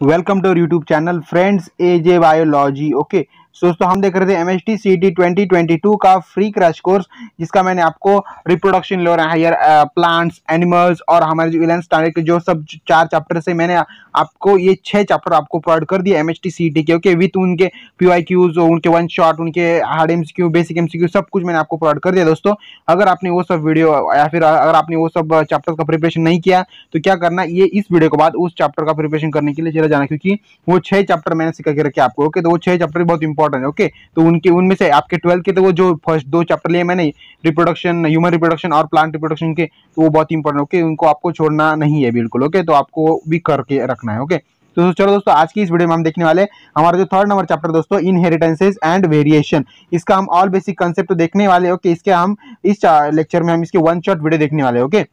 Welcome to our YouTube channel, friends. AJ Biology. Okay, सो दोस्तों हम देख रहे थे M S T C D twenty twenty two का फ्री क्रैश कोर्स जिसका मैंने आपको reproduction lower higher plants animals और हमारे जो स्टैंडर्ड के जो सब चार चैप्टर से मैंने आपको ये छः चैप्टर आपको प्रोवाइड कर दिए M S T C T के ओके विथ उनके पी आई क्यूज उनके वन शॉट उनके hard M Q basic M Q सब कुछ मैंने आपको प्रोवाइड कर दिया दोस्तों अगर आपने वो सब वीडियो या फिर अगर आपने वो सब चैप्टर का प्रिपरेशन नहीं किया तो क्या करना ये इस वीडियो के बाद उस चैप्टर का प्रिपरेशन करने के लिए चला जाना क्योंकि वो छः चैप्टर मैंने सीखा के रखे आपको ओके तो वो छः चैप्टर बहुत इंपॉर्टेंट है ओके तो उनके उनमें से आपके ट्वेल्थ के तो वो जो फर्स्ट दो चैप्टर लिए मैंने रिप्रोडक्शन ह्यूमन रिप्रोडक्शन और प्लांट रिप्रोडक्शन के तो वो बहुत इंपॉर्टेंट ओके उनको आपको छोड़ना नहीं है बिल्कुल ओके तो आपको भी करके रखना है ओके तो चलो दोस्तों आज की इस वीडियो में हम देखने वाले हमारा जो थर्ड नंबर चैप्टर दोस्तों इनहेरिटेंसेज एंड वेरिएशन इसका हम ऑल बेसिक कंसेप्ट देखने वाले ओके इसके हम इस लेक्चर में हम इसके वन शॉट वीडियो देखने वाले okay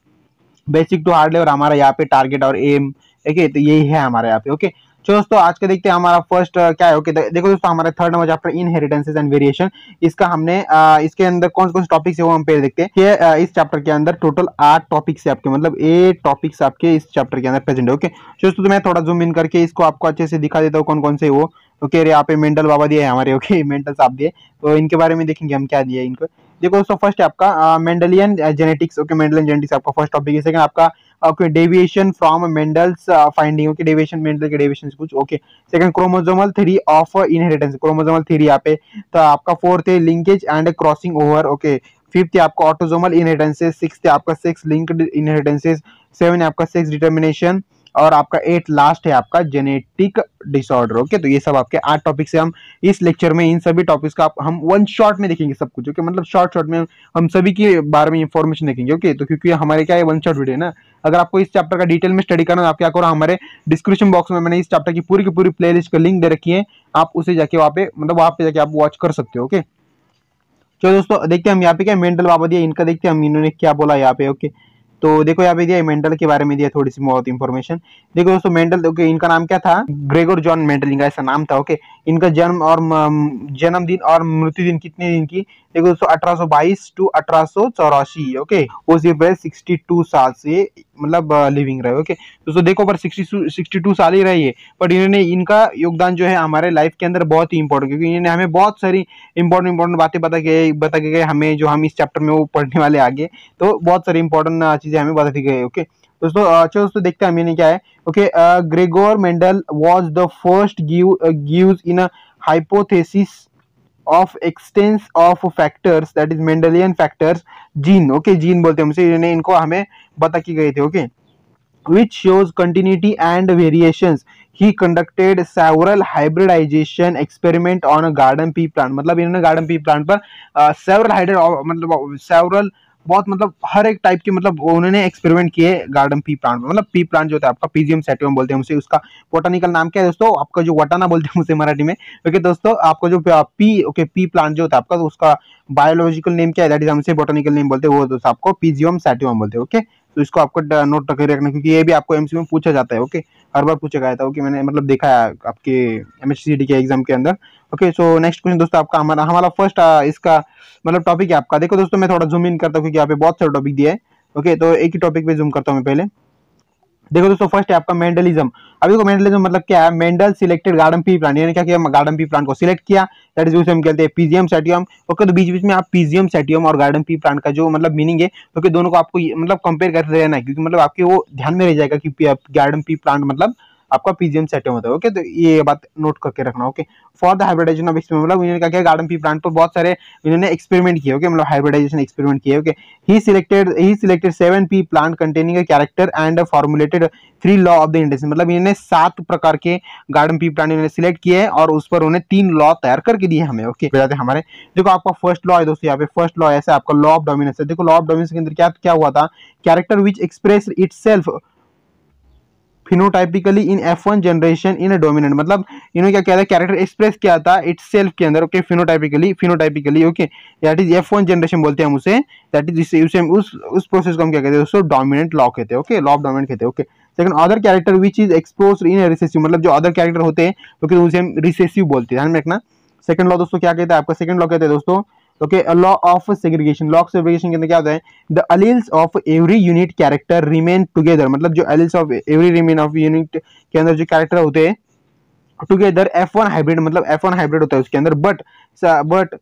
basic to hard level हमारा यहाँ पे टारगेट और एम ठीक है तो यही है हमारे यहाँ पे ओके चलो तो दोस्तों आज के देखते हैं हमारा फर्स्ट क्या है ओके okay, देखो दोस्तों हमारा third number chapter inheritances and variation इसका हमने आ, इसके अंदर कौन कौन से टॉपिक्स है वो हम पहले देखते हैं ये इस चैप्टर के अंदर टोटल आठ टॉपिक्स है आपके मतलब एट टॉपिक्स आपके इस चैप्टर के अंदर प्रेजेंट है ओके दोस्तों तो मैं थोड़ा जूम इन करके इसको आपको अच्छे से दिखा देता हूँ कौन कौन से वो ओके अरे यहाँ पे मेंटल बाबा दिए हैं हमारे ओके मेंटल साहब दिए तो इनके बारे में देखेंगे हम क्या दिए इनको देखो दोस्तों फर्स्ट है आपका Mendelian genetics okay Mendelian genetics आपका फर्स्ट टॉपिक है सेकंड आपका deviation from Mendel's finding okay deviation Mendel के डेविएशन कुछ okay second chromosomal theory of inheritance chromosomal theory यहाँ पे तो आपका फोर्थ है linkage and crossing over okay fifth है आपका ऑटोजोमल इनहेरिटेंसेज सिक्स आपका सिक्स लिंक्ड इनहेरिटेंसेज सेवन है आपका सेक्स डिटर्मिनेशन और आपका एट लास्ट है आपका जेनेटिक डिसऑर्डर ओके तो ये सब आपके आठ टॉपिक से हम इस लेक्चर में इन सभी टॉपिक्स का हम वन शॉट में देखेंगे सब कुछ ओके मतलब शॉर्ट शॉर्ट में हम सभी के बारे में इंफॉर्मेशन देखेंगे ओके तो क्योंकि हमारे क्या है वन शॉट वीडियो ना अगर आपको इस चैप्टर का डिटेल में स्टडी करना है आप क्या करो हमारे डिस्क्रिप्शन बॉक्स में मैंने इस चैप्टर की पूरी की पूरी प्लेलिस्ट का लिंक दे रखी है आप उसे जाके वहाँ पे मतलब वहाँ पे जाके आप वॉच कर सकते हो ओके चलो दोस्तों देखते हैं हम यहाँ पे क्या मेंटल बाबा दिया इनका देखते हैं हम इन्होंने क्या बोला यहाँ पे ओके तो देखो यहाँ पे दिया मेंटल के बारे में दिया थोड़ी सी बहुत इन्फॉर्मेशन देखो दोस्तों मेंटल ओके इनका नाम क्या था ग्रेगोर जॉन मेंटल इनका ऐसा नाम था ओके इनका जन्म और जन्मदिन और मृत्यु दिन कितने दिन की देखो दोस्तों अठारह टू अठारह ओके वो सिर्फ सिक्सटी टू साल से मतलब लिविंग रहे ओके दोस्तों देखो पर सिक्सटी सिक्सटी टू साल ही रही है बट इन्होंने इनका योगदान जो है हमारे लाइफ के अंदर बहुत ही इंपॉर्टेंट क्योंकि इन्होंने हमें बहुत सारी इंपॉर्टेंट इंपॉर्टेंट बातें बता के बता के गए हमें जो हम इस चैप्टर में वो पढ़ने वाले आगे तो बहुत सारी इंपॉर्टेंट चीज़ें हमें बता दी गई ओके दोस्तों अच्छा दोस्तों देखते हैं हमें क्या है okay Gregor Mendel was the first give give in hypothesis of existence of factors that is Mendelian factors gene okay gene बोलते हैं हमसे इन्हें इनको हमें बता की गई थी okay which shows continuity and variations he conducted several hybridization experiment on garden pea plant मतलब इन्होंने गार्डन पी प्लांट पर सेवरल uh, हाइड्रेड मतलब सेवरल uh, बहुत मतलब हर एक टाइप के मतलब उन्होंने एक्सपेरिमेंट किए गार्डन पी प्लांट में मतलब पी प्लांट जो है आपका पीजीएम सेटियम बोलते हैं उसे उसका बोटानिकल नाम क्या है दोस्तों आपका जो वटाना बोलते हैं उसे मराठी में ओके दोस्तों आपका जो पी ओके पी प्लांट जो होता है आपका उसका बायोलॉजिकल नेम क्या है दैट इज हमसे बोटानिकल नेम बोलते हैं वो दोस्तों आपको पीजियम सेटियम बोलते हैं ओके तो इसको आपको नोट करके रखना क्योंकि ये भी आपको एमसीक्यू में पूछा जाता है ओके हर बार पूछा गया था ओके मैंने मतलब देखा है आपके एम के एग्जाम के अंदर ओके सो नेक्स्ट क्वेश्चन दोस्तों आपका हमारा हमारा फर्स्ट इसका मतलब टॉपिक है आपका देखो दोस्तों मैं थोड़ा जूम इन करता हूँ क्योंकि यहाँ पे बहुत सारे टॉपिक दिया है ओके तो एक ही टॉपिक पे जूम करता हूँ मैं पहले देखो दोस्तों फर्स्ट है आपका मेंडलिज्म अभी देखो मेंडलिज्म मतलब क्या है Mendel selected garden pea plant यानी क्या किया गार्डन पी प्लांट को सिलेक्ट किया दैट इज हम कहते हैं पीजीएम सेटियम ओके तो बीच बीच में आप पीजीएम सेटियम और गार्डन पी प्लांट का जो मतलब मीनिंग है ओके तो दोनों को आपको मतलब कंपेयर करते रहना है क्योंकि मतलब आपके वो ध्यान में रह जाएगा कि गार्डन पी प्लांट मतलब आपका पीजीएम सेट होता है ओके तो ये बात नोट करके रखना okay for the hybridization of experiment मतलब इन्होंने क्या किया गार्डन पी प्लांट पर बहुत सारे इन्होंने एक्सपेरिमेंट किया ओके मतलब हाइब्रिडाइजेशन एक्सपेरिमेंट किया okay he selected he selected seven pea plant containing character and formulated three law of the industry मतलब इन्होंने सात प्रकार के गार्डन पी प्लांट इन्होंने सिलेक्ट किए और उस पर उन्हें तीन लॉ तैयार करके दिए हमें ओके बताते तो हमारे देखो आपका फर्स्ट लॉ है दोस्तों यहाँ पे फर्स्ट लॉ ऐसा आपका लॉ ऑफ डोमिनेंस है देखो लॉ ऑफ डोमिनेंस के अंदर क्या क्या हुआ था character which express itself phenotypically in F one generation in dominant मतलब इन्होंने क्या कहता है कैरेक्टर एक्सप्रेस किया था इट सेल्फ के अंदर okay phenotypically phenotypically okay that is F one generation बोलते हैं हम उसे दैट इज इसे उसे उस उस प्रोसेस को हम क्या कहते हैं उसको डोमिनेंट लॉ कहते हैं ओके लॉ ऑफ डोमिनेंट कहते हैं ओके लेकिन other character which is expose in recessive मतलब जो अदर कैरेक्टर होते हैं तो उसे हम रिसेसिव बोलते हैं ध्यान में रखना सेकंड लॉ दोस्तों क्या कहते हैं आपका सेकंड लॉ कहते हैं दोस्तों okay law of segregation law of segregation के अंदर क्या होता है the alleles of every unit character remain together मतलब जो alleles of every remain of unit के अंदर जो कैरेक्टर होते हैं टुगेदर एफ वन हाइब्रिड मतलब एफ वन हाइब्रिड होता है उसके अंदर but but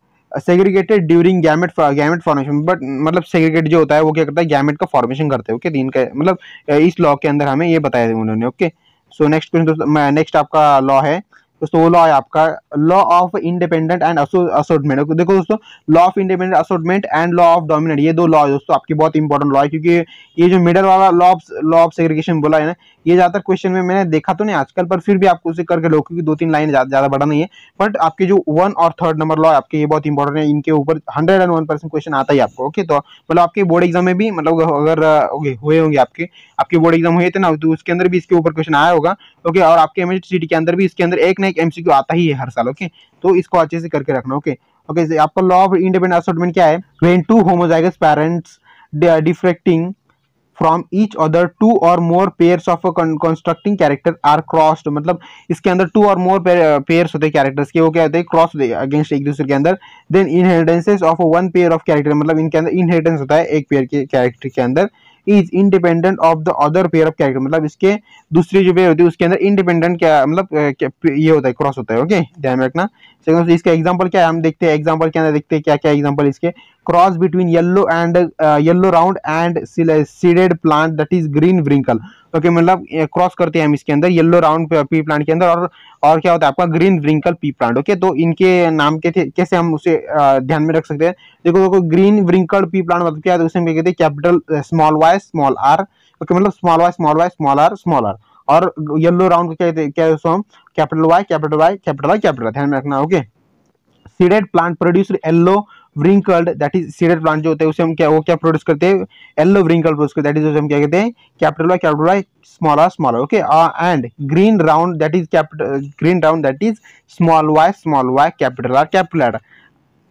segregated during gamete gamete formation but मतलब सेग्रीगेट जो होता है वो क्या करता है गैमेट का फॉर्मेशन करते हैं ओके दिन का मतलब इस लॉ के अंदर हमें ये बताया उन्होंने ओके सो नेक्स्ट क्वेश्चन दोस्तों नेक्स्ट आपका लॉ है दोस्तों वो लॉ है आपका law of independent and assortment देखो दोस्तों law of independent assortment and law of dominant ये दो लॉ है दोस्तों आपकी बहुत इंपॉर्टेंट लॉ है क्योंकि ये जो मिडल वाला law of law of segregation बोला है ना ये ज़्यादातर क्वेश्चन में मैंने देखा तो नहीं आजकल पर फिर भी आपको उसे करके लो क्योंकि दो तीन लाइन ज़्यादा बड़ा नहीं है बट आपके जो वन और थर्ड नंबर लॉ आपके ये बहुत इंपॉर्टेंट है इनके ऊपर hundred and one percent question आता ही आपको ओके तो मतलब आपके बोर्ड एग्जाम में भी मतलब अगर ओके हुए होंगे आपके आपके बोर्ड एग्जाम हुए थे ना तो उसके अंदर भी इसके ऊपर क्वेश्चन आया होगा ओके और आपके एम के अंदर भी इसके अंदर एक ना एक एम आता ही है हर साल ओके तो इसको अच्छे से करके रखना ओके ओके आपका लॉ ऑफ इंडिपेंडेंट असोटमेंट क्या है when two homozygous parents diffracting from each other two और more pair of constructing character are crossed मतलब इसके अंदर टू और मोर पेयर होते हैं कैरेक्टर्स के वो क्या होते हैं क्रॉस अगेंस्ट एक दूसरे के अंदर then inheritances of one pair of character मतलब इनके अंदर इनहेरिटेंस होता है एक पेयर के कैरेक्टर के अंदर is independent of the other pair of character मतलब इसके दूसरी जो पेयर होती है उसके अंदर इंडिपेंडेंट क्या मतलब uh, ये होता है क्रॉस होता है ओके ध्यान में रखना इसका एग्जाम्पल क्या है हम देखते हैं एग्जाम्पल के अंदर देखते हैं क्या क्या एग्जाम्पल इसके cross between yellow and uh, yellow round and uh, seeded plant that is green wrinkle okay okay, मतलब क्रॉस uh, करते हैं हम इसके अंदर येलो राउंड पी प्लांट के अंदर और और क्या होता है आपका green wrinkle pea plant okay तो इनके नाम के कैसे हम उसे uh, ध्यान में रख सकते हैं देखो देखो ग्रीन व्रिंकल पी प्लांट मतलब क्या है तो उसे हम कहते हैं capital small Y small R okay मतलब small Y small Y small R small R और येलो राउंड क्या क्या उसको हम capital Y capital Y capital Y capital ध्यान में रखना okay seeded plant produce yellow wrinkled that is seeded plant जो होते हैं उसे हम क्या वो क्या प्रोड्यूस करते हैं येलो व्रिंकल्ड प्रोड्यूस करते हैं दैट इज उसे हम क्या कहते हैं capital Y capital Y R small okay and green round that is capital green round that is small Y small Y capital R capital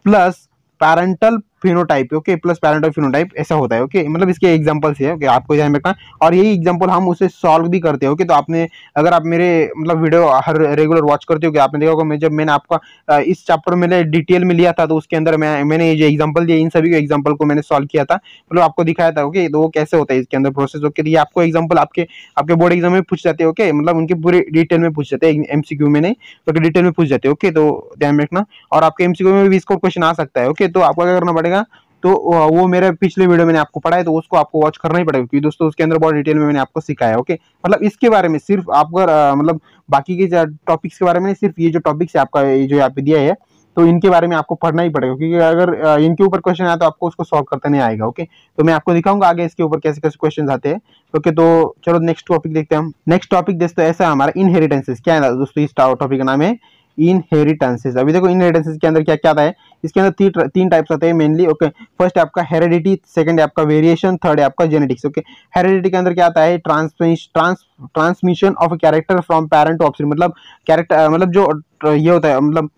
plus parental phenotype okay plus parent of phenotype ऐसा होता है okay मतलब इसके examples है okay आपको ध्यान रखना और यही एग्जाम्पल हम उसे सॉल्व भी करते हैं ओके तो आपने अगर आप मेरे मतलब वीडियो हर रेगुलर वॉच करते हो कि आपने देखा होगा मैं जब मैंने आपका इस चैप्टर मैंने डिटेल में लिया था तो उसके अंदर मैं मैंने ये एग्जाम्पल दिया इन सभी एग्जाम्पल को मैंने सॉल्व किया था मतलब आपको दिखाया था ओके तो वो कैसे होता है इसके अंदर प्रोसेस तो ओके ये आपको एग्जाम्पल आपके आपके बोर्ड एग्जाम में पूछ जाते हैं ओके मतलब उनके पूरे डिटेल में पूछ जाते हैं एमसीक्यू में नहीं डिटेल में पूछ जाते हैं ओके तो ध्यान रखना और आपके एमसीक्यू में भी इसको क्वेश्चन आ सकता है ओके तो आपको क्या करना पड़ेगा जाएगा तो वो मेरे पिछले वीडियो मैंने आपको पढ़ा है तो उसको आपको वॉच करना ही पड़ेगा क्योंकि दोस्तों उसके अंदर बहुत डिटेल में मैंने आपको सिखाया ओके मतलब इसके बारे में सिर्फ आपका मतलब बाकी के टॉपिक्स के बारे में सिर्फ ये जो टॉपिक्स है आपका जो यहाँ पे दिया है तो इनके बारे में आपको पढ़ना ही पड़ेगा क्योंकि अगर इनके ऊपर क्वेश्चन आया तो आपको उसको सॉल्व करते नहीं आएगा ओके तो मैं आपको दिखाऊंगा आगे इसके ऊपर कैसे कैसे क्वेश्चन आते हैं ओके तो चलो नेक्स्ट टॉपिक देखते हैं हम नेक्स्ट टॉपिक दोस्तों ऐसा हमारा इनहेरिटेंसेस क्या है दोस्तों इस टॉपिक का नाम है इनहेरिटेंसेज अभी देखो इनहेरिटेंसेज के अंदर क्या क्या आता है इसके अंदर ती, तीन टाइप्स आते हैं मेनली ओके फर्स्ट आपका हेरिडिटी सेकंड है आपका वेरिएशन थर्ड है आपका जेनेटिक्स ओके हेरिडिटी के अंदर क्या आता है transmission of character from parent to option मतलब कैरेक्टर मतलब जो ये होता है मतलब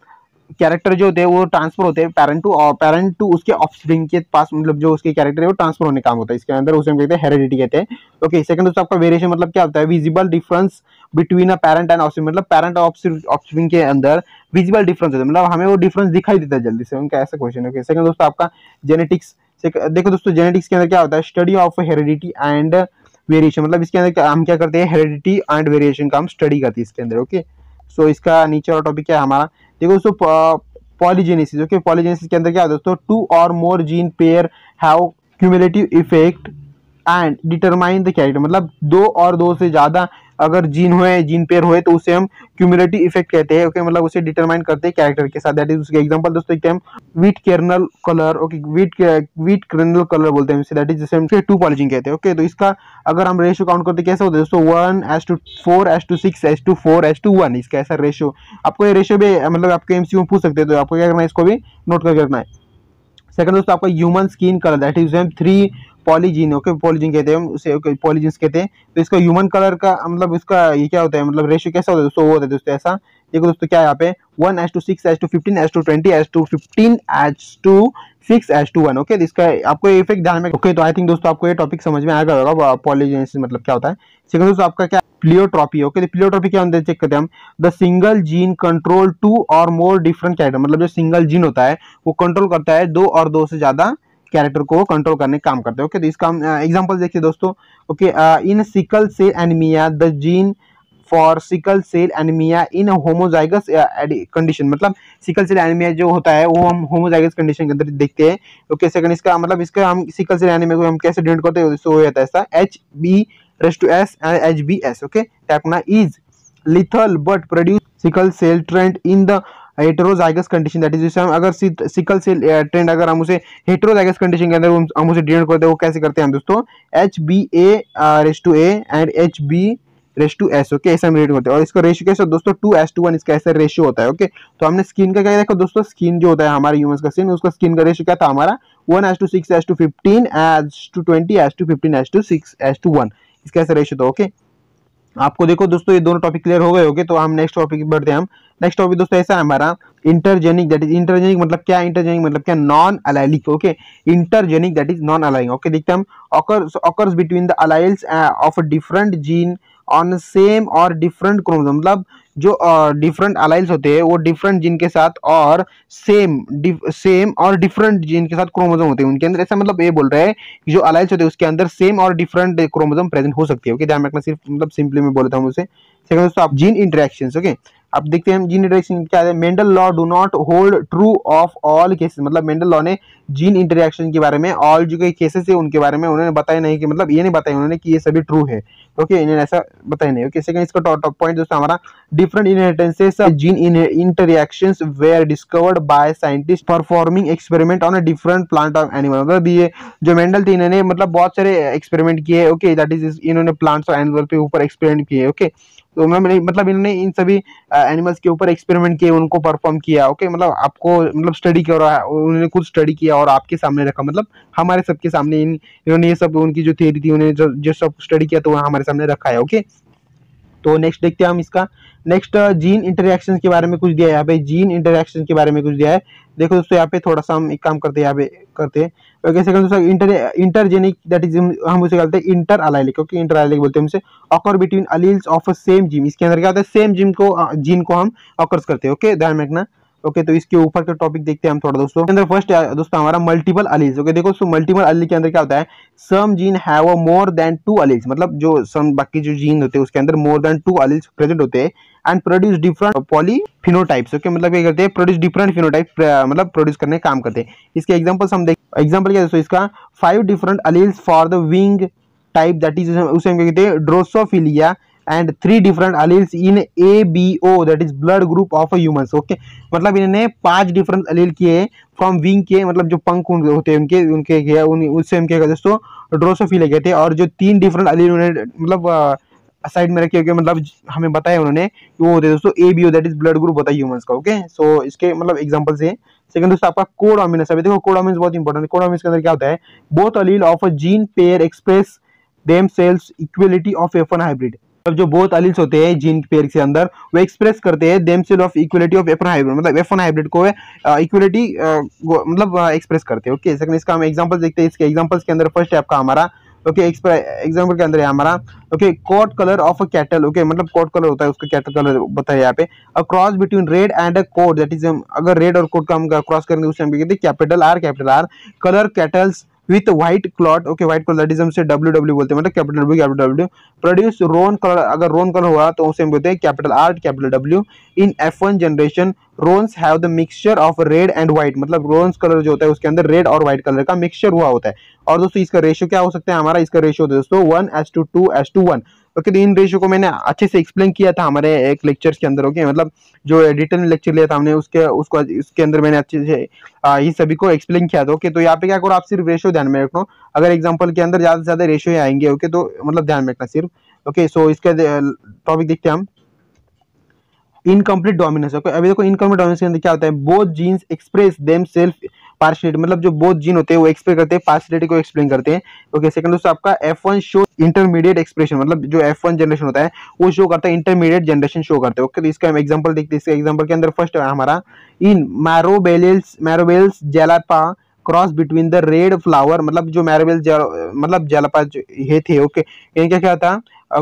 कैरेक्टर जो होते हैं वो ट्रांसफर होते हैं पेरेंट टू पेरेंट टू उसके ऑफस्प्रिंग के पास मतलब जो उसके कैरेक्टर है वो ट्रांसफर होने काम होता है इसके अंदर उसे हम कहते हैं हेरिडिटी कहते हैं ओके सेकंड उसका आपका वेरिएशन मतलब क्या होता है visible difference between a parent and offspring मतलब पेरेंट और ऑफस्प्रिंग के अंदर विजिबल डिफरेंस होता है मतलब हमें वो डिफरेंस दिखाई देता है जल्दी से उनका ऐसा क्वेश्चन ओके सेकंड दोस्तों आपका जेनेटिक्स देखो दोस्तों जेनेटिक्स के अंदर क्या होता है study of heredity and variation मतलब इसके अंदर हम क्या करते हैं हेरिडिटी एंड वेरिएशन का हम स्टडी करते हैं इसके अंदर ओके सो इसका नीचे वाला टॉपिक क्या है हमारा देखो दोस्तों पॉलीजेनेसिस ओके पॉलीजेनेसिस के अंदर क्या है दोस्तों टू और more gene pair have cumulative effect and determine the character मतलब दो और दो से ज़्यादा अगर जीन हुए जीन पेयर हुए तो उसे हम क्यूमुलेटिव इफेक्ट कहते हैं ओके okay? मतलब उसे डिटरमाइन करते हैं कैरेक्टर के साथ दैट इज उसके एग्जांपल दोस्तों एक हम wheat kernel colour okay wheat wheat kernel colour बोलते हैं दैट इज जैसे हम फिर टू पॉलिजिंग कहते हैं ओके okay? तो इसका अगर हम रेशो काउंट करते कैसे होता है दोस्तों one is to four is to six is to four is to one इसका ऐसा रेशो आपको ये रेशो भी मतलब आपके एम में पूछ सकते हैं तो आपको क्या करना है इसको भी नोट करके रखना है सेकंड दोस्तों आपका human skin colour that is three polygene okay polygene कहते हैं उसे पॉलीजीन्स कहते हैं तो इसका ह्यूमन कलर का मतलब उसका ये क्या होता है मतलब रेशियो कैसा होता है दोस्तों वो होता है दोस्तों ऐसा देखो दोस्तों क्या यहाँ पे one is to six is to fifteen is to twenty is to fifteen is to six is to one okay इसका आपको इफेक्ट ध्यान में ओके तो आई थिंक दोस्तों आपको ये टॉपिक समझ में आएगा होगा पॉलीजेनेसिस मतलब क्या होता है सेकंड दोस्तों आपका क्या प्लियोट्रॉपी ओके तो प्लियोट्रॉपी क्या होता है चेक करते हैं हम the single gene control two और मोर डिफरेंट कैरेक्टर मतलब जो सिंगल जीन होता है वो कंट्रोल करता है दो और दो से ज़्यादा कैरेक्टर को कंट्रोल करने काम करते हैं ओके तो इसका हम एग्जाम्पल देखिए दोस्तों okay in sickle cell anaemia the gene for sickle cell anaemia in homozygous condition मतलब सिकल सेल एनीमिया जो होता है वो हम होमोजाइगस कंडीशन के अंदर देखते हैं ओके सेकंड इसका मतलब इसका हम सिकल सेल एनीमिया को हम कैसे डिटेक्ट करते हैं सो हो जाता है ऐसा H B raise to S and H B S okay type ना is lethal but produce sickle cell trend in the heterozygous condition that is हम अगर सिकल सेल ट्रेंड अगर हम उसे हेटरोजाइगस कंडीशन के अंदर हम उसे डिनोट करते हैं वो कैसे करते हैं हम दोस्तों H B A raise to A and H B raise to S okay ऐसे हम रेट करते हैं और इसका रेशियो कैसे दोस्तों टू एस टू वन इसका ऐसा रेशियो होता है ओके तो हमने स्किन का क्या देखा दोस्तों स्किन जो होता है हमारे ह्यूमन का स्किन उसका स्किन का रेशियो क्या था हमारा one is to six is to fifteen is to twenty is to fifteen is to six is to one इसका ऐसा रेशियो था ओके okay? आपको देखो दोस्तों ये दोनों टॉपिक क्लियर हो गए होंगे तो हम नेक्स्ट टॉपिक बढ़ते हैं हम नेक्स्ट टॉपिक दोस्तों ऐसा है हमारा इंटरजेनिक दैट इज इंटरजेनिक मतलब क्या इंटरजेनिक मतलब क्या non allelic okay intergenic that is non allelic okay देखते हैं हम occurs occurs between the alleles of different gene on same और डिफरेंट क्रोमोजोम मतलब जो डिफरेंट अलाइल्स होते हैं वो डिफरेंट जीन के साथ और सेम सेम और डिफरेंट जीन के साथ क्रोमोजोम होते हैं उनके अंदर ऐसा मतलब ये बोल रहा है जो अलाइल्स होते हैं उसके अंदर सेम और डिफरेंट क्रोमोजोम प्रेजेंट हो सकती है ओके ध्यान रखना सिर्फ मतलब सिंपली मैं बोलता हूँ उसे सेकंड दोस्तों आप जीन इंटरेक्शन ओके अब देखते हैं जीन इंटरेक्शन क्या है Mendel law do not hold true of all cases मतलब मेंडल लॉ ने जीन इंटरेक्शन के बारे में ऑल जो के केसेस है उनके बारे में उन्होंने बताया नहीं कि मतलब ये नहीं बताया उन्होंने कि ये सभी ट्रू है ओके इन्होंने ऐसा बताया नहीं ओके सेकंड इसका टॉप पॉइंट दोस्तों हमारा different inheritances gene interaction where discovered by scientist performing experiment on a different plant of animal मतलब ये जो मेंडल थे इन्होंने मतलब बहुत सारे एक्सपेरिमेंट किए ओके दैट इज इन्होंने प्लांट्स और एनिमल के ऊपर एक्सपेरिमेंट किए ओके तो मैंने मतलब इन्होंने इन सभी एनिमल्स के ऊपर एक्सपेरिमेंट किए उनको परफॉर्म किया ओके मतलब आपको मतलब स्टडी करा उन्होंने खुद स्टडी किया और आपके सामने रखा मतलब हमारे सबके सामने इन इन्होंने ये सब उनकी जो थियरी थी उन्होंने जो सब स्टडी किया तो हमारे सामने रखा है ओके तो नेक्स्ट देखते हैं हम इसका नेक्स्ट जीन इंटरेक्शन के बारे में कुछ दिया है यहाँ पे जीन इंटरेक्शन के बारे में कुछ दिया है देखो दोस्तों यहाँ पे थोड़ा सा हम एक काम करते हैं यहाँ पे करते हैं तो कैसे करते दोस्तों इंटर इंटरजेनिक दैट इज हम उसे कहते हैं इंटर अलाइलिक क्योंकि इंटर अलाइलिक बोलते हैं हमसे occur between alleles of same gene इसके अंदर क्या होता है सेम जीम को जीन uh, को हम ऑकर्स करते हैं ओके ध्यान रखना ओके तो इसके ऊपर के टॉपिक देखते हैं हम थोड़ा दोस्तों अंदर फर्स्ट दोस्तों हमारा मल्टीपल अलीज ओके देखो सो मल्टीपल अली के अंदर क्या होता है some gene have a more than two alleles मतलब जो सम बाकी जो जीन होते हैं उसके अंदर more than two alleles present होते हैं and produce different polyphenotypes okay मतलब ये करते हैं प्रोड्यूस डिफरेंट फिनोटाइप मतलब प्रोड्यूस करने काम करते हैं इसके एग्जाम्पल हम देख एग्जाम्पल क्या दोस्तों इसका five different alleles for the wing type that is उसे हम कहते हैं drosophila and three different alleles in A B O that is blood group of humans okay मतलब इन्होंने पांच डिफरेंट अलील किए फ्रॉम विंग के मतलब जो पंख होते हैं उनके उनके किया उन उससे उनके दोस्तों ड्रोसोफिले गए थे और जो तीन डिफरेंट अलील उन्होंने मतलब साइड में रखे हुए मतलब हमें बताया उन्होंने कि वो होते दोस्तों A B O that is blood group होता है ह्यूमंस का ओके सो इसके मतलब एग्जाम्पल से सेकंड दोस्तों आपका कोडामिनस अभी देखो कोडामिनस बहुत इंपॉर्टेंट कोडामिनस के अंदर क्या होता है both allele of a gene pair express them cells equality of F one hybrid मतलब जो बोथ अलिल्स होते हैं जीन पेयर के अंदर वो एक्सप्रेस करते हैं them cell of equality of F one hybrid मतलब एफन हाइब्रिड को इक्वलिटी uh, uh, मतलब एक्सप्रेस uh, करते हैं ओके सेकंड इसका हम एग्जांपल्स देखते हैं इसके एग्जांपल्स के अंदर फर्स्ट है आपका हमारा ओके एग्जाम्पल के अंदर है हमारा okay coat colour of a cattle okay मतलब कॉट कलर होता है उसका कैटल कलर बताया यहाँ पे a cross between red and a coat that is अगर रेड और कोट का हम क्रॉस करेंगे उस टाइम कहते हैं capital R capital R colour cattles with white coat okay white colour that is W W बोलते हैं मतलब capital W capital W produce roan colour अगर रोन कलर हुआ तो उसे हम बोलते हैं capital R capital W in F one generation roans have the mixture of red and white मतलब रोन्स कलर जो होता है उसके अंदर रेड और व्हाइट कलर का मिक्सचर हुआ होता है और दोस्तों इसका रेशियो क्या हो सकता है हमारा इसका रेशियो दोस्तों one is to two is to one okay तो इन रेशियो को मैंने अच्छे से एक्सप्लेन किया था हमारे एक लेक्चर्स के अंदर ओके मतलब जो रिटर्न में लेक्चर लिया था हमने उसके उसको उसके अंदर मैंने अच्छे से ये सभी को एक्सप्लेन किया था ओके तो यहाँ पे क्या करो आप सिर्फ रेशियो ध्यान में रखो अगर एग्जाम्पल के अंदर ज़्यादा से ज़्यादा रेशियो आएंगे ओके तो मतलब ध्यान में रखना सिर्फ ओके सो इसका टॉपिक देखते हैं हम इनकम्प्लीट डोमिनेंस ओके अभी देखो इनकम्प्लीट डोमिनेंस के अंदर क्या होता है both genes express them self partiality मतलब जो बोध जीन होते हैं वो एक्सप्लेन करते हैं पार्शलिटी को एक्सप्लेन करते हैं ओके सेकंड दोस्तों आपका F one show intermediate expression मतलब जो एफ वन जनरेशन होता है वो शो करता है इंटरमीडिएट जनरेशन शो करते हैं ओके तो इसका हम एग्जाम्पल देखते हैं इसके एग्जाम्पल के अंदर फर्स्ट है हमारा in Mirabilis Mirabilis jalapa cross between the red flower मतलब जो मैरेबेल मतलब जेलापा ये थे ओके इन्हें क्या क्या था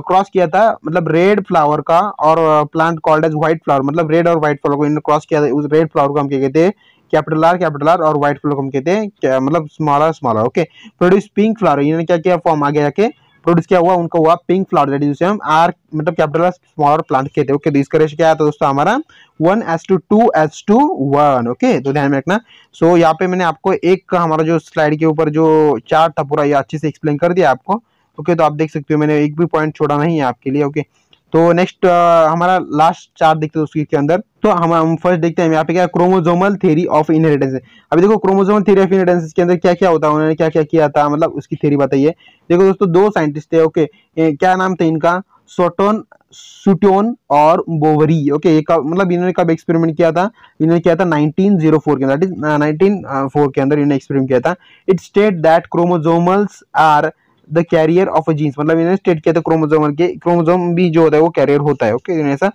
क्रॉस किया था मतलब रेड फ्लावर का और plant called as white flower मतलब रेड और व्हाइट फ्लावर को इन्होंने क्रॉस किया था उस रेड फ्लावर को हम क्या कहते हैं कैपिटल आर कैपिटल आर और व्हाइट फ्लोर को हम कहते हैं मतलब small r small r okay produce pink flower इन्होंने क्या किया फॉर्म आगे जाके प्रोड्यूस किया हुआ उनका हुआ पिंक फ्लावर दैट इज हम आर मतलब capital R small r plant कहते हैं ओके तो इसका रेश क्या आता तो दोस्तों हमारा one is to two is to one okay तो ध्यान में रखना सो so, यहाँ पे मैंने आपको एक हमारा जो स्लाइड के ऊपर जो चार्ट था पूरा ये अच्छे से एक्सप्लेन कर दिया आपको ओके okay, तो आप देख सकते हो मैंने एक भी पॉइंट छोड़ा नहीं है आपके लिए ओके okay? तो नेक्स्ट हमारा लास्ट चार देखते हैं उसके अंदर तो हम हम फर्स्ट देखते हैं यहाँ पे क्या क्रोमोजोमल थेरी ऑफ इनहेरिटेंस अभी देखो क्रोमोजोमल थेरी ऑफ इनहेरिटेंस के अंदर क्या क्या होता है उन्होंने क्या क्या किया था मतलब उसकी थेरी बताइए देखो दोस्तों दो साइंटिस्ट थे ओके क्या नाम थे इनका सोटोन सुटोन और बोवरी ओके ये कब मतलब इन्होंने कब एक्सपेरिमेंट किया था इन्होंने किया था 1904 के अंदर नाइनटीन फोर के अंदर इन्होंने एक्सपेरिमेंट किया था it state that chromosomes are the carrier of a genes मतलब इन्होंने स्टेट किया था क्रोमोजोम के क्रोमोजोम भी जो होता है वो कैरियर होता है ओके इन्होंने ऐसा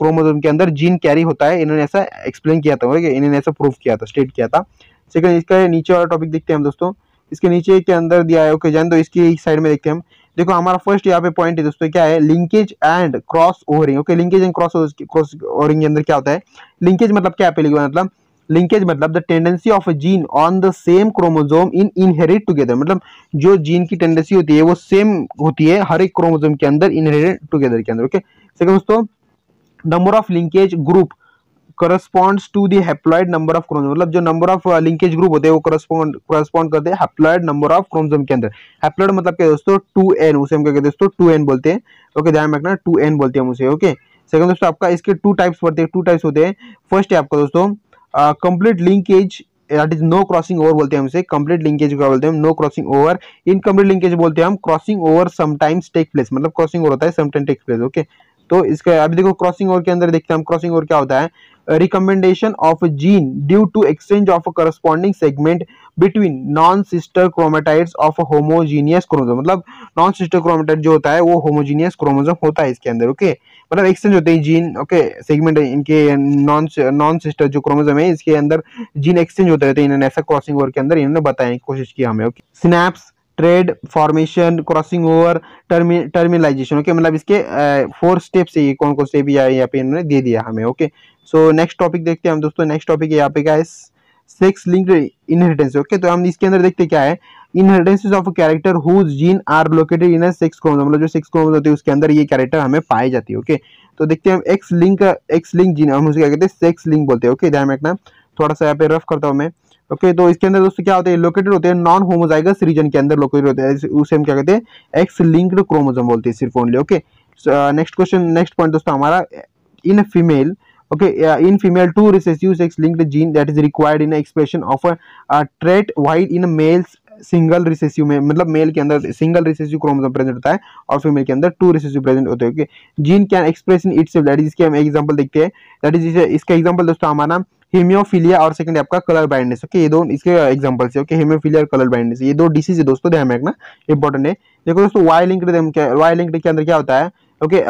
क्रोमोजोम के अंदर जीन कैरी होता है इन्होंने ऐसा एक्सप्लेन किया था ओके इन्होंने ऐसा प्रूव किया था स्टेट किया था सेकंड इसका नीचे वाला टॉपिक देखते हैं हम दोस्तों इसके नीचे के अंदर दिया है ओके जान तो इसकी एक साइड में देखते हैं हम देखो हमारा फर्स्ट यहाँ पे पॉइंट है दोस्तों क्या है linkage and cross overing okay linkage and cross cross overing के अंदर क्या होता है लिंकेज मतलब क्या है मतलब लिंकेज मतलब the tendency of a gene on the same chromosome in inherit together मतलब जो जीन की टेंडेंसी होती है वो सेम होती है हर एक क्रोमोजोम के अंदर इनहेरिट टुगेदर के अंदर ओके सेकंड दोस्तों number of linkage group corresponds to the haploid number of chromosome मतलब जो नंबर ऑफ लिंकेज ग्रुप होते हैं वो करस्पॉन्ड करस्पॉन्ड करते हैं हैप्लॉइड नंबर ऑफ क्रोमोजोम के अंदर हैप्लॉइड मतलब क्या दोस्तों टू एन उसे हम क्या कहते हैं दोस्तों टू एन बोलते हैं ओके ध्यान रखना टू एन बोलते हैं हम उसे ओके सेकंड दोस्तों आपका इसके टू टाइप्स पड़ते हैं टू टाइप्स होते हैं फर्स्ट है आपका दोस्तों complete linkage that is no crossing over बोलते हैं हम कंप्लीट लिंकेज क्या बोलते हैं no crossing over incomplete linkage बोलते हैं हम crossing over sometimes take place मतलब क्रॉसिंग ओवर होता है समटाइम टेक प्लेस ओके तो इसका अभी देखो क्रॉसिंग ओवर के अंदर देखते हैं हम क्रॉसिंग ओवर क्या होता है recombination of gene due to exchange of corresponding segment between non sister chromatids of homogeneous chromosome मतलब नॉन सिस्टर क्रोमेटाइड जो होता है वो होमोजीनियस क्रोमोजोम होता है इसके अंदर ओके मतलब एक्सचेंज होते हैं जीन ओके सेगमेंट इनके नॉन नॉन सिस्टर जो क्रोमोजोम है इसके अंदर जीन एक्सचेंज होते रहते हैं इन्होंने ऐसा क्रॉसिंग ओवर के अंदर इन्होंने बताया कोशिश किया हमें okay synapsis tetrad formation crossing over टर्मी terminalisation okay मतलब इसके फोर स्टेप्स है ये कौन कौन भी यहाँ पे इन्होंने दे दिया हमें ओके सो नेक्स्ट टॉपिक देखते हैं हम दोस्तों नेक्स्ट टॉपिक यहाँ पे का सेक्स लिंक्ड इनहेरिटेंस ओके तो हम इसके अंदर देखते क्या है inheritance of character whose gene are located in sex chromosome मतलब जो सेक्स क्रोमोसोम होती है उसके अंदर ये कैरेक्टर हमें पाई जाती है ओके तो देखते हैं हम X link X link gene हम उसे क्या कहते हैं सेक्स लिंक बोलते हैं ओके ध्यान में रखना थोड़ा सा यहाँ पे रफ करता हूँ मैं ओके तो इसके अंदर दोस्तों क्या होते हैं लोकेटेड होते हैं नॉन होमोजाइगस रीजन के अंदर लोकेटेड होते हैं उसे हम क्या कहते हैं एक्स लिंक्ड क्रोमोसोम बोलते हैं सिर्फ only okay next question next point दोस्तों हमारा in female okay uh, in female two recessive sex linked gene that is required in expression of a, a trait while in males single recessive में मतलब mail के अंदर single recessive chromosome present होता है और female के अंदर to recessive present होते हैं okay gene can express in its that is इसके हम एग्जांपल देखते हैं दैट इज इसका एग्जांपल दोस्तों हमारा हीमियोफीलिया और सेकंड आपका कलर ब्लाइंडनेस ओके ये दो इसके एग्जांपल्स है ओके हीमियोफीलिया और कलर ब्लाइंडनेस ये दो डिसीज है दोस्तों ध्यान रखना इंपॉर्टेंट है देखो दोस्तों वाई लिंक वाई लिंक्ड के अंदर क्या होता है ओके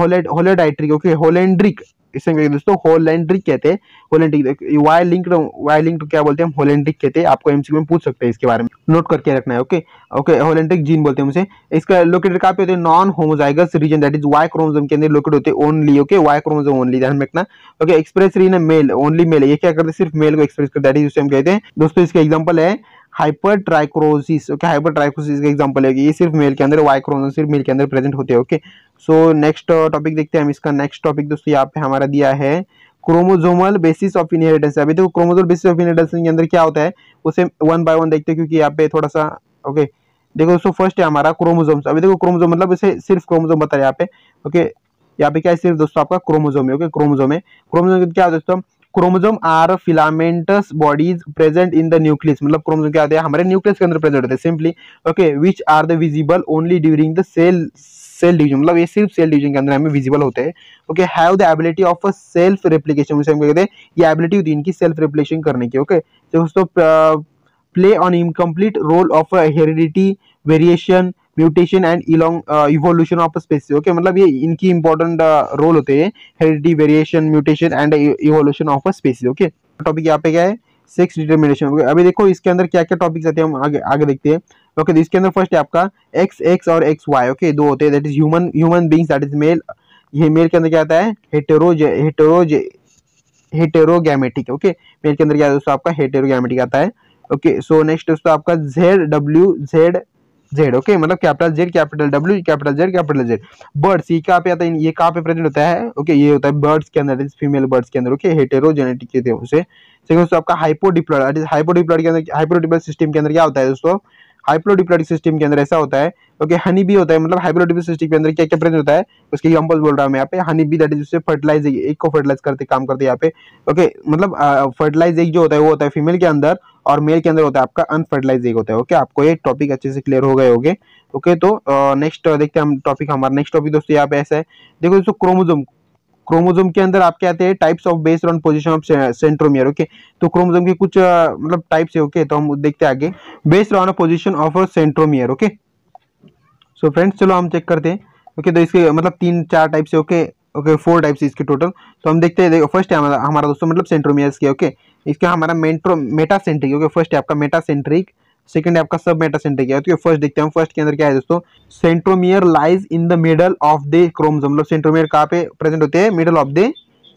होलेड होलेडाइट्रिक ओके होलेंड्रिक इसे अंग्रेजी दोस्तों होलेंड्रिक कहते हैं वाई लिंक वाई लिंक क्या बोलते हैं होलेंड्रिक कहते हैं आपको एमसीक्यू में पूछ सकते हैं इसके बारे में नोट करके रखना है ओके ओके होलेंड्रिक जीन बोलते हैं उसे इसका लोकेटेड कहाँ पे होते हैं non homozygous region that is Y chromosome के अंदर लोकेट होते हैं only okay Y chromosome only ध्यान रखना okay express in male only male ये क्या करते हैं सिर्फ मेल को एक्सप्रेस करते हैं उसे हम कहते हैं दोस्तों इसका एग्जाम्पल है hypertrichosis okay hypertrichosis का एग्जाम्पल है ये सिर्फ मेल के अंदर वाई क्रोमोसोम सिर्फ मेल के अंदर प्रेजेंट होते हैं ओके सो नेक्स्ट टॉपिक देखते हैं हम इसका नेक्स्ट टॉपिक दोस्तों यहाँ पे हमारा दिया है क्रोमोजोमल बेसिस ऑफ इनहेरिटेंस अभी देखो क्रोमोजोमल बेसिस ऑफ इनहेरिटेंस के अंदर क्या होता है उसे वन बाय वन देखते हैं क्योंकि यहाँ पे थोड़ा सा ओके देखो दोस्तों फर्स्ट है हमारा क्रोमोजोम्स अभी देखो क्रोमोजोम मतलब इसे सिर्फ क्रोमोजोम बता रहे यहाँ पे ओके यहाँ पे क्या है सिर्फ दोस्तों आपका क्रोमोजोम है ओके क्रोमोजोम है क्रोमोजोम क्या है दोस्तों chromosome are filamentous bodies present in the nucleus मतलब क्रोमोजोम क्या होते हैं हमारे न्यूक्लियस के अंदर प्रेजेंट होते हैं simply okay which are the visible only during the cell cell division मतलब ये सिर्फ सेल डिवीजन के अंदर हमें विजिबल होते हैं okay have the ability of a self replication उसे हम कहते हैं ये एबिलिटी होती है इनकी सेल्फ रेप्लीकेशन करने की ओके तो दोस्तों play on incomplete role of heredity variation mutation and along evolution of species okay मतलब ये इनकी इंपॉर्टेंट रोल होते हैं variation mutation and evolution of species okay topic यहाँ पे क्या है सेक्स डिटर्मिनेशन अभी देखो इसके अंदर क्या क्या टॉपिक्स आते हैं हम आगे आगे देखते हैं ओके okay, तो इसके अंदर फर्स्ट है आपका एक्स एक्स और एक्स वाई ओके दो होते हैं that is human human beings that is male ये मेल के अंदर क्या आता है हेटेरोज हेटेरोज हेटेरोगेमेटिक ओके मेल के अंदर क्या है दोस्तों आपका हेटेरोगेमेटिक आता है ओके सो नेक्स्ट दोस्तों आपका Z W Z Z okay मतलब capital Z capital W capital Z capital Z birds ये कहाँ पे आता है ये कहाँ पे प्रेजेंट होता है ओके ये होता है बर्ड्स के अंदर फीमेल बर्ड्स के अंदर ओके हेटेरोजेनेटिक के उसे दोस्तों आपका हाइपोडिप्लॉयड हाइपोडिप्लॉयड के अंदर हाइपोडिप्लॉयड सिस्टम के अंदर क्या होता है दोस्तों हाइप्लोडिप्लोटिक सिस्टम के अंदर ऐसा होता है ओके हनी भी होता है मतलब हाइप्लोडिप्लोटिक सिस्टम के अंदर क्या क्या प्रेजेंट होता है उसके एग्जाम्पल बोल रहा हूँ यहाँ पे हनी बी दैट इज उससे फर्टिलाइज एक को फर्टिलाइज करते काम करते यहाँ पे ओके मतलब फर्टिलाइज एक जो होता है वो होता है फीमेल के अंदर और मेल के अंदर होता है आपका अनफर्टिलाइज एक होता है ओके आपको ये टॉपिक अच्छे से क्लियर हो गए होगे ओके तो नेक्स्ट देखते हैं हम टॉपिक हमारा नेक्स्ट टॉपिक दोस्तों यहाँ पे ऐसा है देखो दोस्तों क्रोमोजोम क्रोमोजोम के अंदर आपके आते हैं types of based on position of centromere okay तो क्रोमोजोम के कुछ मतलब टाइप्स है ओके तो हम देखते हैं आगे based on position of centromere okay so friends चलो हम चेक करते हैं ओके तो इसके मतलब तीन चार टाइप्स है ओके ओके फोर टाइप्स इसके टोटल तो हम देखते हैं देखो फर्स्ट है हमारा दोस्तों मतलब सेंट्रोमियर्स के ओके इसका हमारा मेट्रो मेटासेंट्रिक ओके फर्स्ट है आपका मेटासेंट्रिक सेकंड है आपका सब मेटासेंटर क्या है तो ये फर्स्ट देखते हैं फर्स्ट के अंदर क्या है दोस्तों centromere lies in the middle of the chromosome मतलब सेंट्रोमियर कहाँ पे प्रेजेंट होते हैं मिडल ऑफ द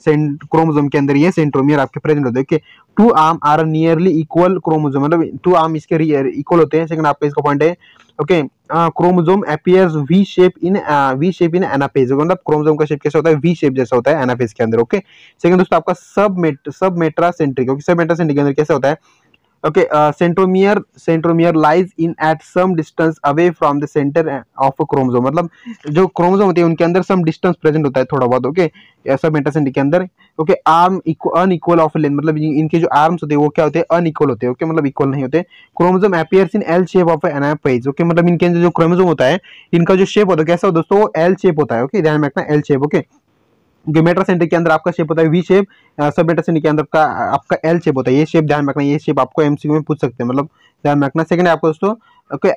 क्रोमोजोम के अंदर ये सेंट्रोमियर आपके प्रेजेंट होते हैं okay two arm are nearly equal chromosome मतलब टू आर्म इसके इक्वल होते हैं सेकंड आपका इसका पॉइंट है okay chromosome appears V shape in V shape in anaphase मतलब क्रोमोजोम का शेप कैसा होता है वी शेप जैसा होता है एनाफेज के अंदर ओके सेकंड दोस्तों आपका सब मेट सब मेट्रा सेंट्रिक ओके सब मेट्रा सेंट्रिक के अंदर कैसा होता है okay uh, centromere centromere lies in at some distance away from the center uh, of a chromosome मतलब जो क्रोमोसोम होते हैं उनके अंदर सम डिस्टेंस प्रेजेंट होता है थोड़ा बहुत ओके सब इंटरसेंट के अंदर okay arm unequal of length मतलब इनके जो आर्म्स होते हैं वो क्या होते हैं अनइक्वल होते हैं ओके मतलब इक्वल नहीं होते chromosome appears in L shape of anaphase okay मतलब इनके अंदर जो क्रोमोसोम होता है इनका जो शेप होता है कैसा हो दोस्तों एल शेप होता है ओके ध्यान में रखना एल शेप ओके जोमेटर सेंटर के अंदर आपका शेप होता है V shape submetacentric के अंदर आपका आपका एल शेप होता है ये शेप ध्यान रखना ये शेप आपको एमसीक्यू में पूछ सकते हैं मतलब ध्यान रखना सेकंड है आपको दोस्तों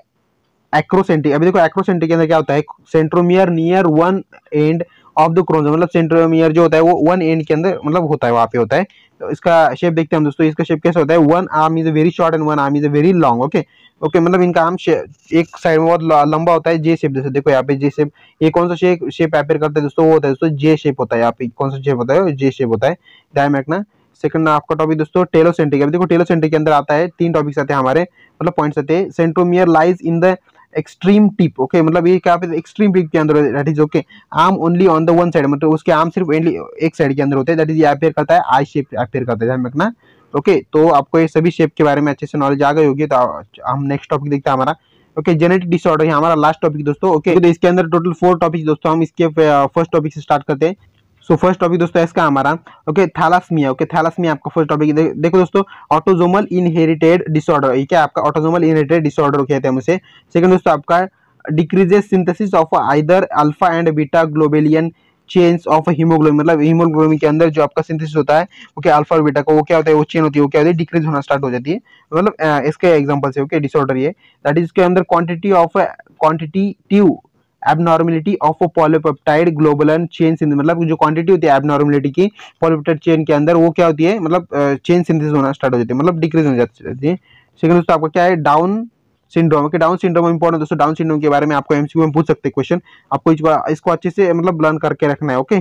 एक्रोसेंटिक अभी देखो एक्रोसेंटिक के अंदर क्या होता है centromere near one end of the chrome मतलब सेंट्रोमियर जो होता है वो वन एंड के अंदर मतलब होता है वहाँ पे होता है तो इसका शेप देखते हैं हम दोस्तों इसका शेप कैसे होता है one arm is very short and one arm is very long okay okay मतलब इनका आर्म एक साइड में बहुत लंबा होता है जे शेप जैसे देखो यहाँ पे जे शेप ये कौन सा शेप शेप अपेयर करता है दोस्तों वो होता है दोस्तों जे शेप होता है यहाँ पे कौन सा शेप होता है जे शेप होता है ध्यान रखना सेकंड आपका टॉपिक दोस्तों टेलो है देखो टेलो टेलोसेंट्रिक के अंदर आता है तीन टॉपिक्स आते हैं हमारे मतलब पॉइंट्स आते हैं centromere lies in the extreme tip okay मतलब ये क्या एक्सट्रीम टिप के अंदर that is okay arm only on the one side मतलब उसके आर्म सिर्फ एक साइड के अंदर होते हैं दैट इज ये अपेयर करता है आई शेप अपेयर करता है ध्यान रखना ओके तो आपको ये सभी शेप के बारे में अच्छे से नॉलेज आ गई होगी तो हम नेक्स्ट टॉपिक देखते हैं हमारा ओके जेनेटिक डिसऑर्डर है हमारा लास्ट टॉपिक दोस्तों ओके तो इसके अंदर टोटल फोर टॉपिक दोस्तों हम इसके फर्स्ट uh, टॉपिक से स्टार्ट करते हैं सो फर्स्ट टॉपिक दोस्तों इसका हमारा ओके थैलासमिया ओके थैलासमिया आपका फर्स्ट टॉपिक देखो दोस्तों ऑटोजोमल इनहेरिटेड डिसऑर्डर ये क्या आपका ऑटोजोमल इनहेरिटेड डिसऑर्डर कहते हैं हम उसे सेकंड दोस्तों आपका decreases synthesis of either alpha and beta globulin change of haemoglobin मतलब हीमोग्लोबिन के अंदर जो आपका सिंथेसिस होता है वो क्या अल्फा और बीटा का वो क्या होता है वो चेन होती है वो क्या होती है डिक्रीज होना स्टार्ट हो जाती है मतलब इसके एग्जांपल से ओके डिसऑर्डर ये दैट इज के अंदर quantity of quantity to abnormality of polypeptide globulin chain synthesis मतलब जो क्वांटिटी होती है एबनॉर्मिलिटी की पॉलीपेप्टाइड चेन के अंदर वो क्या होती है मतलब चेन सिंथेसिस होना स्टार्ट हो जाती है मतलब डिक्रीज होने जाती है सेकंड दोस्तों आपका क्या है Down syndrome okay Down syndrome important दोस्तों डाउन सिंड्रोम के बारे में आपको एमसीक्यू में पूछ सकते हैं क्वेश्चन आपको इस बार इसको अच्छे से मतलब लर्न करके रखना है ओके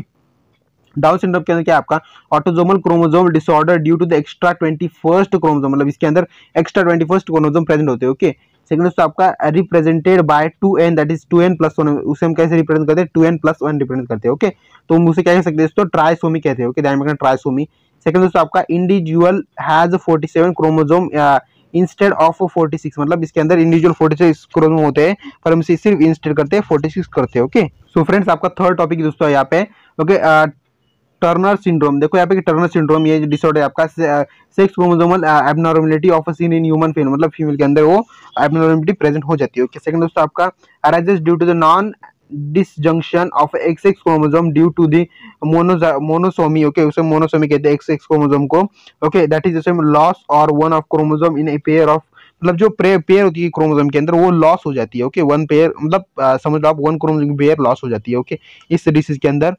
डाउन सिंड्रोम के अंदर क्या आपका autosomal chromosome disorder due to the extra twenty first chromosome मतलब इसके अंदर extra twenty first chromosome present होते हैं ओके सेकंड दोस्तों आपका represented by two N that is two N plus one उसे हम कैसे रिप्रेजेंट करते हैं two N plus one represent करते हैं ओके तो हम उसे क्या कह सकते हैं दोस्तों ट्राइसोमी कहते हैं ओके ध्यान रखना ट्राइसोमी सेकंड दोस्तों आपका individual has 47 chromosome instead of forty six मतलब इसके अंदर इंडिविजुअल फोर्टी सिक्स क्रोमोसोम होते हैं पर हम इसे सिर्फ इंस्टेड करते हैं फोर्टी सिक्स करते हैं ओके सो फ्रेंड्स आपका थर्ड टॉपिक दोस्तों यहाँ पे ओके टर्नर सिंड्रोम देखो यहाँ पे टर्नर सिंड्रोम ये डिसऑर्डर है आपका sex chromosomal abnormality of seen in human female मतलब फीमेल के अंदर वो एबनॉर्मेलिटी प्रेजेंट हो जाती है ओके सेकंड दोस्तों आपका arises due to the non disjunction of X X chromosome due to the मोनोजा monosomy okay उसे मोनोसोमी कहते हैं एक्स एक्स क्रोमोजोम को ओके दैट इज जैसे लॉस और one of chromosome in a pair of मतलब जो पेयर होती है क्रोमोजोम के अंदर वो लॉस हो जाती है ओके वन पेयर मतलब समझ लो आप वन क्रोमोजोम की पेयर लॉस हो जाती है ओके इस डिसीज के अंदर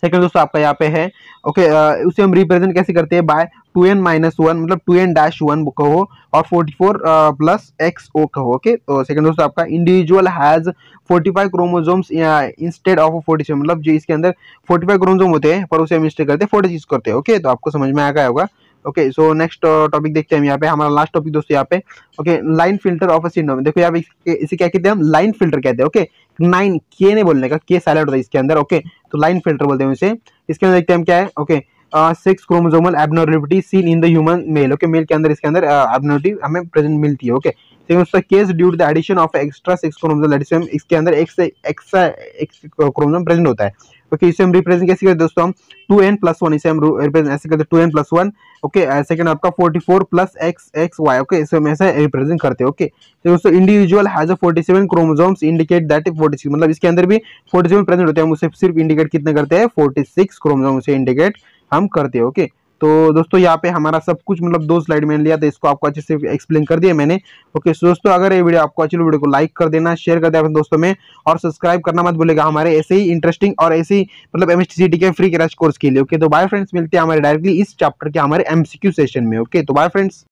सेकंड दोस्तों आपका यहाँ पे है ओके okay, uh, उसे हम रिप्रेजेंट कैसे करते हैं by two n minus one मतलब टू एन डैश वन कहो और forty four plus X O कहो ओके तो सेकंड दोस्तों आपका individual has forty five chromosomes instead of forty seven मतलब जो इसके अंदर फोर्टी फाइव क्रोमोजोम होते हैं पर उसे हम इंस्टेड करते हैं फोर्टी सिक्स करते हैं ओके तो आपको समझ में आ गया होगा ओके सो नेक्स्ट टॉपिक देखते हैं यहाँ पे हमारा लास्ट टॉपिक दोस्तों यहाँ पे okay line filter of syndrome देखो यहाँ पे इसे क्या कहते हैं हम लाइन फिल्टर कहते हैं ओके नाइन के ने बोलने का के साइलेंट होता है इसके अंदर ओके तो लाइन फिल्टर बोलते हैं इसे इसके अंदर देखते हैं हम क्या है okay okay, sex chromosomal abnormality seen in the human male okay male के अंदर इसके अंदर एबनॉर्मलिटी हमें प्रेजेंट मिलती है okay case due to the addition of extra sex chromosome addition इसके अंदर X extra X chromosome present होता है ओके इसे हम रिप्रेजेंट कैसे करते दोस्तों हम टू एन प्लस वन इसे हम रिप्रेजेंट ऐसे करते two n plus one okay second आपका forty four plus X X Y okay इसे हम ऐसे रिप्रेजेंट करते हैं ओके तो दोस्तों individual has a forty seven chromosomes indicate that forty six मतलब इसके अंदर भी फोर्टी सेवन प्रेजेंट होते हैं हम उसे सिर्फ इंडिकेट कितने करते हैं फोर्टी सिक्स क्रोमोजोम उसे इंडिकेट हम करते हैं ओके तो दोस्तों यहाँ पे हमारा सब कुछ मतलब दो स्लाइड मैंने लिया था इसको आपको अच्छे से एक्सप्लेन कर दिया मैंने ओके सो दोस्तों अगर ये वीडियो आपको अच्छी वीडियो को लाइक कर देना शेयर कर देना दोस्तों में और सब्सक्राइब करना मत भूलेगा हमारे ऐसे ही इंटरेस्टिंग और ऐसे ही मतलब एम के फ्री क्रैश कोर्स के लिए ओके तो बाय फ्रेंड्स मिलते हैं हमारे डायरेक्टली इस चैप्टर के हमारे एम सेशन में ओके तो बाय फ्रेंड्स